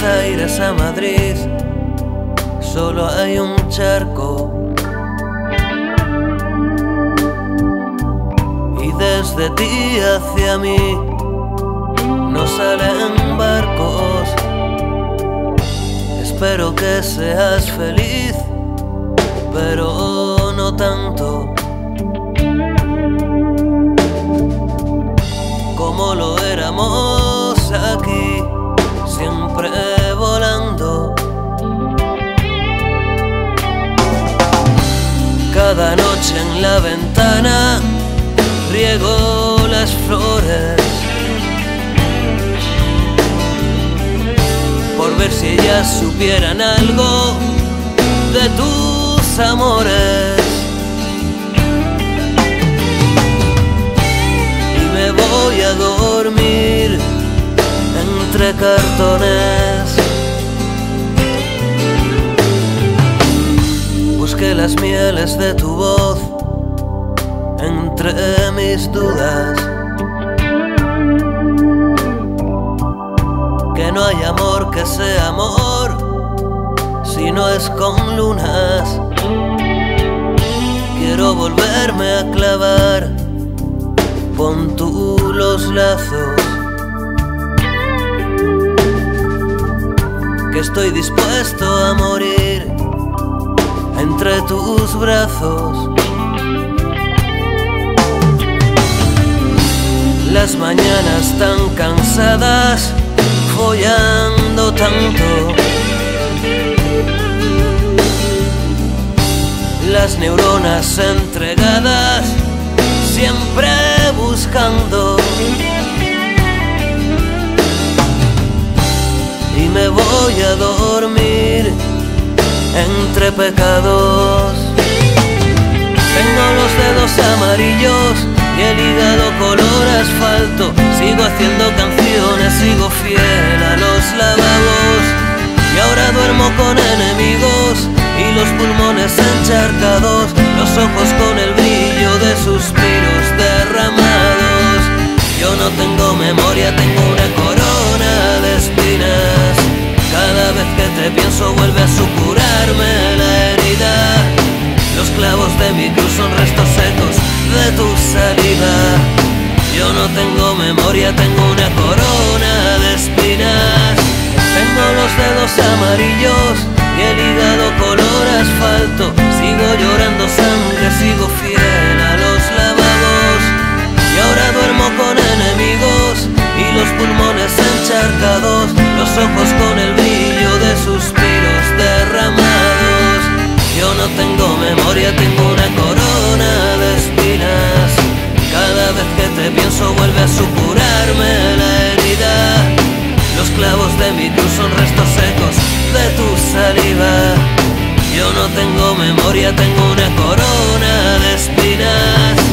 Buenos Aires a Madrid solo hay un charco. Y desde ti hacia mí no salen barcos. Espero que seas feliz, pero no tanto. Cada noche en la ventana riego las flores. Por ver si ellas supieran algo de tus amores. Y me voy a dormir entre cartones. Las mieles de tu voz entre mis dudas. Que no hay amor que sea amor si no es con lunas. Quiero volverme a clavar, pon tú los lazos. Que estoy dispuesto a morir entre tus brazos. Las mañanas tan cansadas, follando tanto. Las neuronas entregadas, siempre buscando. Y me voy a dormir entre pecados. Tengo los dedos amarillos y el hígado color asfalto. Sigo haciendo canciones, sigo fiel a los lavabos. Y ahora duermo con enemigos y los pulmones encharcados, los ojos con el brillo de suspiros derramados. Yo no tengo memoria, tengo tengo una corona de espinas. Tengo los dedos amarillos y el hígado color asfalto. Sigo llorando sangre, sigo fiel a los lavados. Y ahora duermo con enemigos y los pulmones encharcados, los ojos con el brillo de suspiros derramados. Yo no tengo memoria, tengo una corona de espinas. Cada vez que te pienso vuelve a la herida. Los clavos de mi cruz son restos secos de tu saliva. Yo no tengo memoria, tengo una corona de espinas.